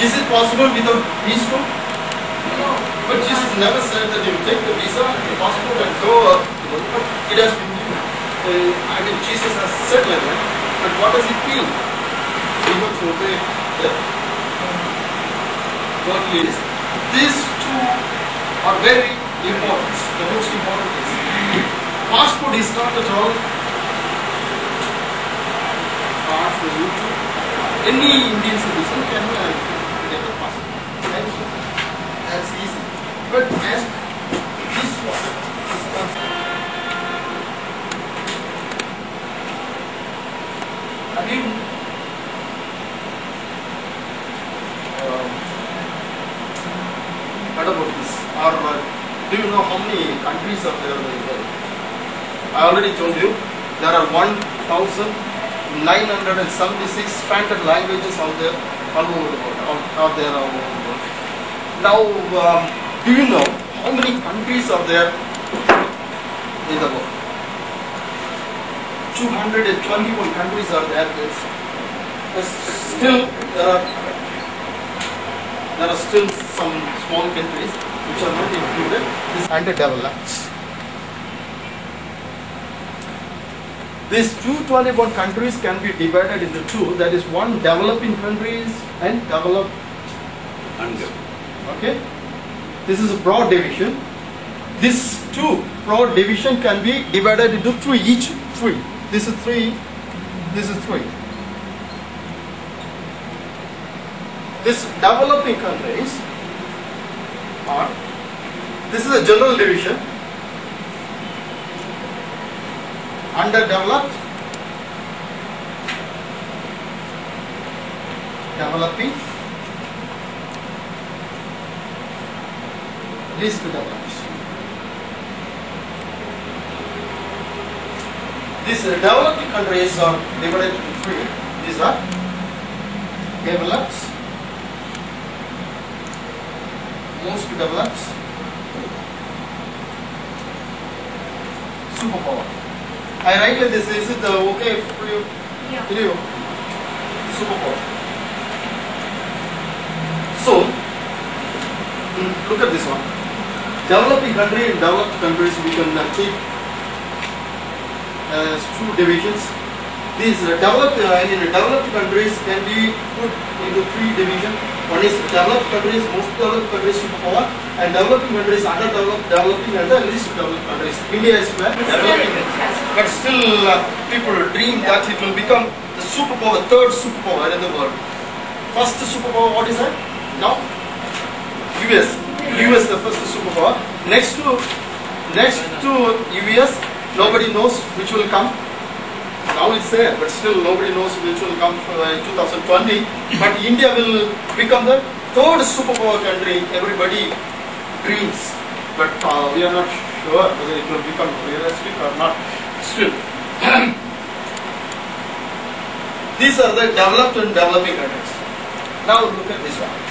Is it possible without two? No. But Jesus never said that you take the visa, the passport and go. it has been given. Uh, I mean, Jesus has said like that. But what does it feel? We have to obey the. These two are very important. The most important is passport is not at all hard for you to any Indian citizen can uh, passport. That's, easy. But this one is have you um, heard about this? Or uh, do you know how many countries are there in the world? I already told you there are 1,976 standard languages out there all over the world. There all over the world. Now, um, do you know how many countries are there in the world? 221 countries are there. There's, there's still there are there are still some small countries which are not included. Underdeveloped. These 221 countries can be divided into two. That is one developing countries and developed. Okay. This is a broad division. This two broad division can be divided into three. Each three. This is three. This is three. This developing countries are. This is a general division. Underdeveloped, developing, least developed. These developing countries are divided into three. These are developed, most developed, superpower. I write like this. Is it uh, okay for you? Yeah. For you? Superpower. So, mm, look at this one. Developing country and developed countries we can uh, as two divisions. These developed uh, in developed countries can be put into three divisions. One is developed countries, most developed countries superpower, and developing countries, underdeveloped, developing, and the least developed countries. India is where developing. But still, uh, people dream that it will become the superpower, third superpower in the world. First superpower, what is that? Now, US. US the first superpower. Next to next to US, nobody knows which will come. Now it's there, but still nobody knows which will come for, uh, in 2020. But India will become the third superpower country. Everybody dreams, but uh, we are not sure whether it will become realistic or not. Still, these are the developed and developing countries. Now look at this one.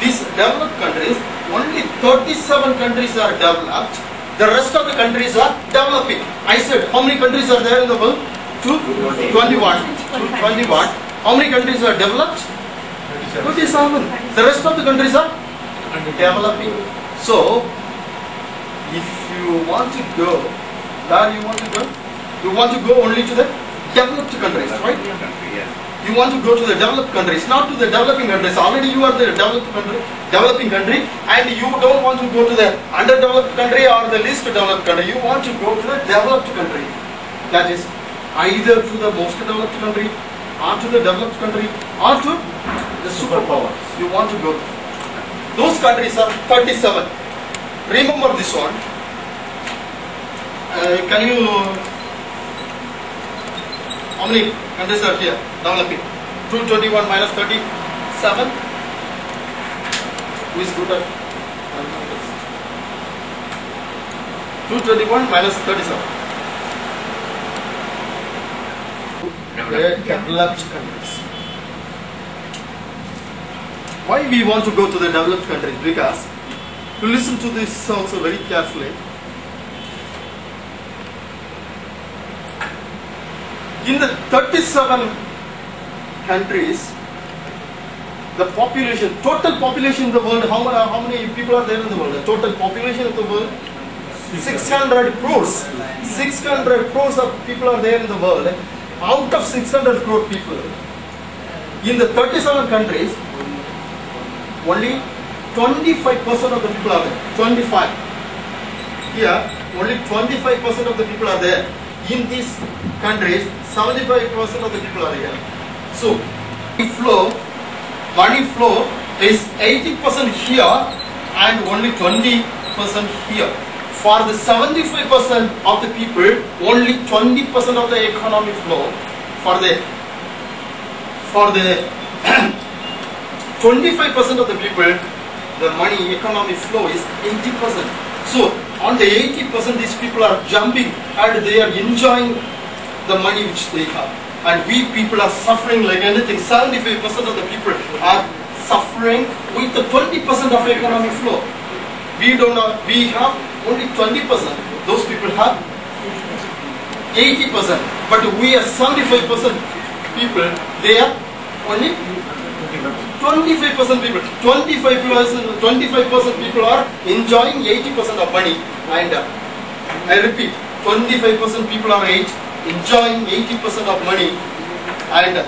These developed countries, only 37 countries are developed. The rest of the countries are developing. I said, how many countries are there in the world? Two? 21. 21. How many countries are developed? 27. The rest of the countries are developing. So, you want to go, where you want to go? You want to go only to the developed countries, right? You want to go to the developed countries, not to the developing countries. Already you are the developed country, developing country, and you don't want to go to the underdeveloped country or the least developed country. You want to go to the developed country. That is either to the most developed country, or to the developed country, or to the superpower. You want to go. Those countries are 37. Remember this one. Uh, can you how many countries are here developing? 221 minus 37. Who is good at 221 minus 37. Developed countries. Why we want to go to the developed countries? Because to listen to this also very carefully. In the 37 countries, the population, total population in the world, how, how many people are there in the world? The total population of the world, 600 crores. 600 crores of people are there in the world. Out of 600 crore people, in the 37 countries, only 25% of the people are there. 25. Here, only 25% of the people are there. In these countries, 75% of the people are here. So, money flow, money flow is 80% here and only 20% here. For the 75% of the people, only 20% of the economic flow. For the for the 25% of the people, the money economic flow is 80%. So on the 80%, these people are jumping and they are enjoying the money which they have. And we people are suffering like anything. 75% of the people are suffering with the 20% of economic flow. We don't know, we have only 20%. Those people have 80%. But we are 75% people, they are only 25% people, 25%, 25% people are enjoying 80% of money and uh, I repeat, 25% people are enjoying 80% of money and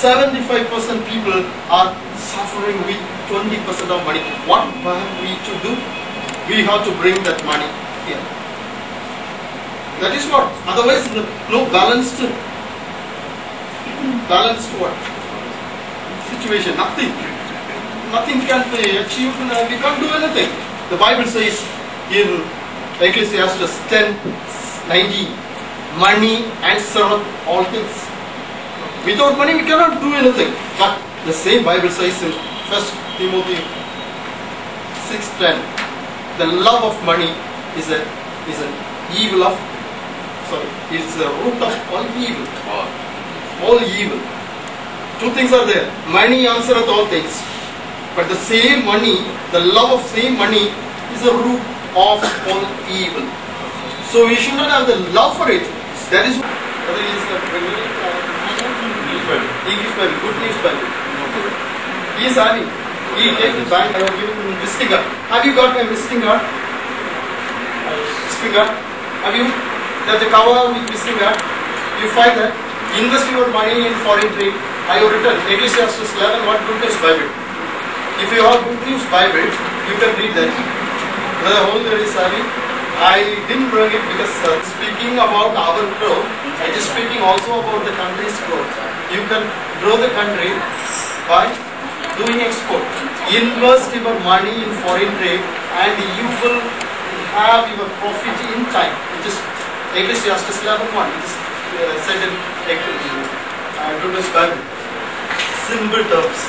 75% people are suffering with 20% of money. What have we to do? We have to bring that money here. That is what, otherwise no, balanced, balanced what? situation, nothing. Nothing can be achieved, we can't do anything. The Bible says in Ecclesiastes 10 19, money and answereth all things. Without money, we cannot do anything. But the same Bible says in 1 Timothy 6:10, the love of money is a is an evil of sorry, is the root of all evil. All evil. Two things are there. Money answereth all things. But the same money, the love of same money is the root of all evil. So we should not have the love for it. That is whether it is the English Bible, good news Bible. He is having. He came to bank, I have given him visiting card. Have you got my visiting card? Visiting card? Have you? There's a cover with visiting card. You find that. Invest your money in foreign trade. I have written Ecclesiastes 11, what good news Bible. If you have good news Bible, you can read that. Brother Holder is having. I didn't bring it because uh, speaking about our growth, I is speaking also about the country's growth. You can grow the country by doing export. Invest your money in foreign trade and you will have your profit in time. It is Ecclesiastes 11 1. It is uh, said in uh, Good News Bible. Simple terms.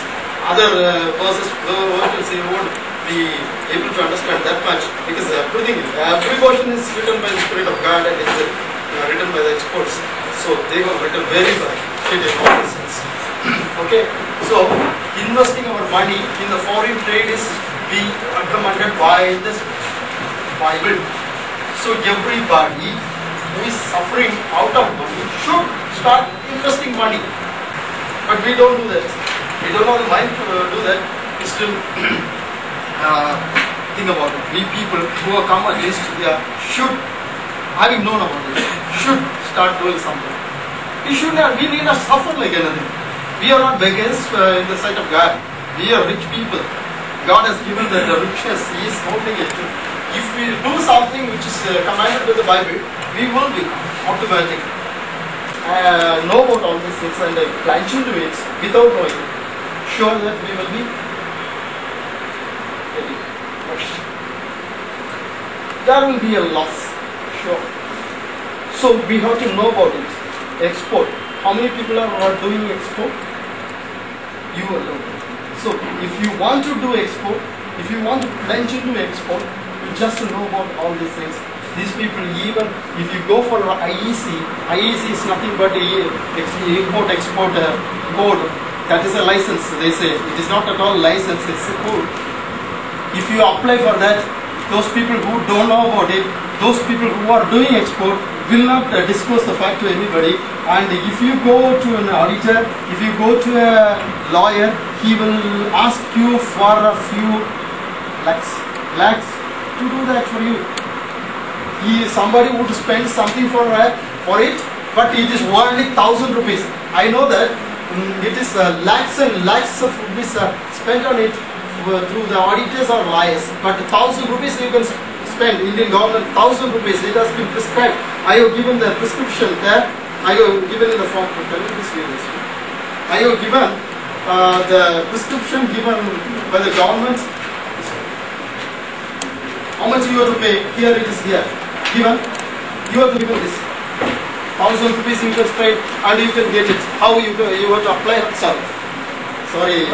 Other uh, verses, uh, verses you won't be able to understand that much because everything, every portion is written by the Spirit of God and is uh, written by the experts. So they were written very sense. Okay, so investing our money in the foreign trade is being recommended by this Bible. So everybody who is suffering out of money should start investing money. But we don't do that. We don't have the mind to uh, do that. We still think about it. We people who have come least here should, having known about it, should start doing something. We should not, we need not suffer like anything. We are not beggars uh, in the sight of God. We are rich people. God has given the, the richness, He is holding it. If we do something which is uh, commanded by the Bible, we will be automatic. Uh, know about all these things and uh, plunge into it without knowing. Sure that we will be There will be a loss, sure. So we have to know about it. Export. How many people are, doing export? You alone. So if you want to do export, if you want to plunge into export, you just know about all these things. These people even if you go for IEC, IEC is nothing but a import export uh, code. That is a license. They say it is not at all license. It's a code. If you apply for that, those people who don't know about it, those people who are doing export, will not uh, disclose the fact to anybody. And if you go to an auditor, if you go to a lawyer, he will ask you for a few lakhs, lakhs to do that for you. He somebody would spend something for uh, for it, but it is only thousand rupees. I know that mm, it is uh, lakhs and lakhs of rupees uh, spent on it through the auditors or lawyers. But thousand rupees you can spend. Indian government thousand rupees. It has been prescribed. I have given the prescription there. I have given in the form. Can you please read this? I have given uh, the prescription given by the government. How much you have to pay? Here it is here. Given. You have to give this. Thousand rupees you can spend and you can get it. How you you have to apply? Sorry. Sorry.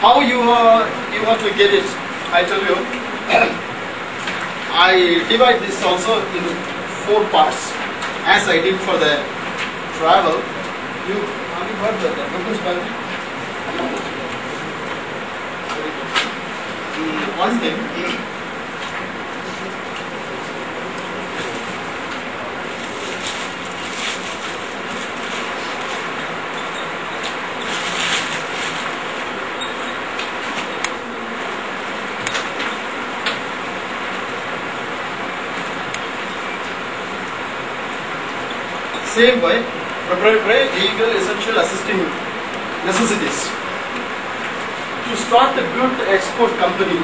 How you uh, you want to get it? I tell you. I divide this also in four parts, as I did for the travel. You have you heard the British Bank? Mm, One thing. Same way, legal, essential, assisting necessities. To start a good export company,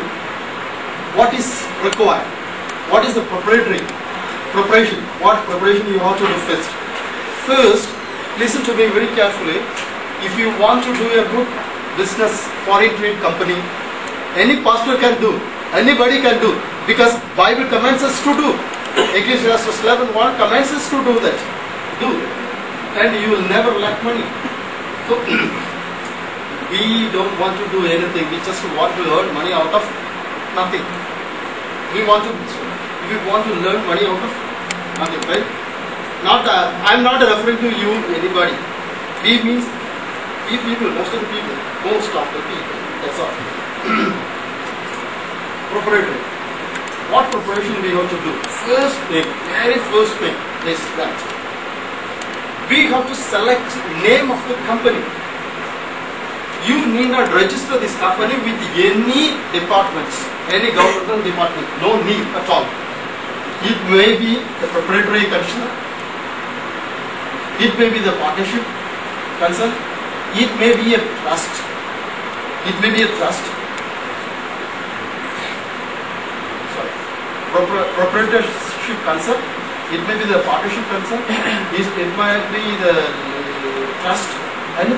what is required? What is the preparatory preparation? What preparation you have to do first? First, listen to me very carefully. If you want to do a good business foreign trade company, any pastor can do, anybody can do, because Bible commands us to do. Ecclesiastes 11 1 commands us to do that. Do. And you will never lack money. So, we don't want to do anything, we just want to earn money out of nothing. We want to, we want to learn money out of nothing, right? Not, uh, I'm not referring to you, anybody. We means, we people, most of the people, most of the people, that's all. Preparatory. What preparation we have to do? First thing, very first thing is that we have to select name of the company. You need not register this company with any departments, any governmental department. No need at all. It may be the proprietary concern. It may be the partnership concern. It may be a trust. It may be a trust. Sorry. Propri- Proprietorship concern. It may be the partnership concern. It, might be the uh, trust